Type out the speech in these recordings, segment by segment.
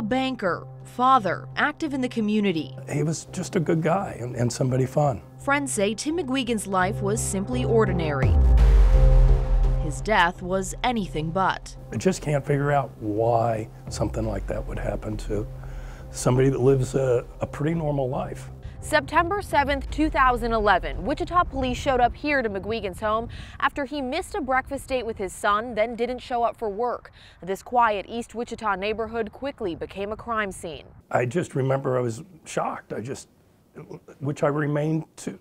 A banker, father, active in the community. He was just a good guy and, and somebody fun. Friends say Tim McGuigan's life was simply ordinary. His death was anything but. I just can't figure out why something like that would happen to somebody that lives a, a pretty normal life. September 7th, 2011, Wichita police showed up here to McGuigan's home after he missed a breakfast date with his son, then didn't show up for work. This quiet East Wichita neighborhood quickly became a crime scene. I just remember I was shocked. I just, which I remain to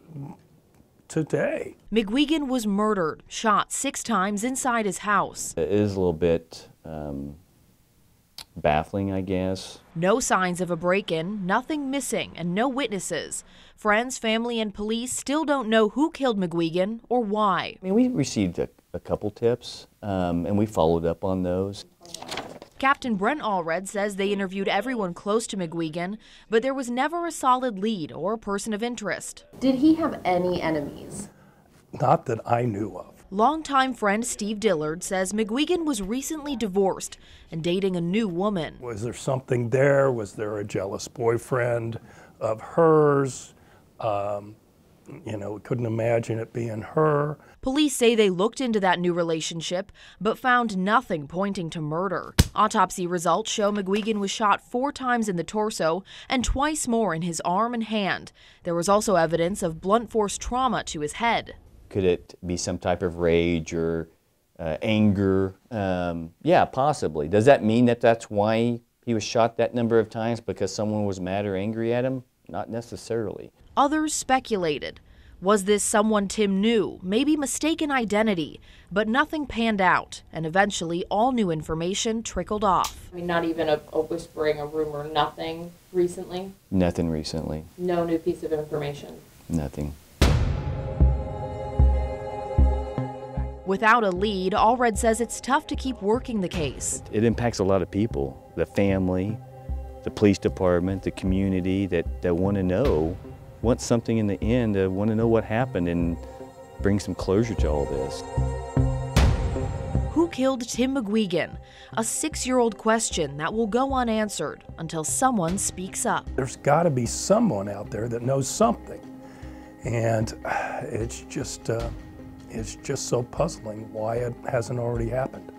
today. McGuigan was murdered, shot six times inside his house. It is a little bit um, baffling, I guess. No signs of a break in, nothing missing, and no witnesses. Friends, family, and police still don't know who killed McGuigan or why. I mean, we received a, a couple tips, um, and we followed up on those. Captain Brent Allred says they interviewed everyone close to McGuigan, but there was never a solid lead or person of interest. Did he have any enemies? Not that I knew of. Longtime friend Steve Dillard says McGuigan was recently divorced and dating a new woman. Was there something there? Was there a jealous boyfriend of hers? Um, you know, couldn't imagine it being her. Police say they looked into that new relationship, but found nothing pointing to murder. Autopsy results show McGuigan was shot four times in the torso and twice more in his arm and hand. There was also evidence of blunt force trauma to his head. Could it be some type of rage or uh, anger? Um, yeah, possibly. Does that mean that that's why he was shot that number of times because someone was mad or angry at him? Not necessarily. Others speculated. Was this someone Tim knew, maybe mistaken identity? But nothing panned out, and eventually all new information trickled off. I mean, not even a, a whispering, a rumor, nothing recently? Nothing recently. No new piece of information? Nothing. Without a lead, Allred says it's tough to keep working the case. It impacts a lot of people the family, the police department, the community that, that want to know, want something in the end, uh, want to know what happened and bring some closure to all this. Who killed Tim McGuigan? A six year old question that will go unanswered until someone speaks up. There's got to be someone out there that knows something. And it's just. Uh, it's just so puzzling why it hasn't already happened.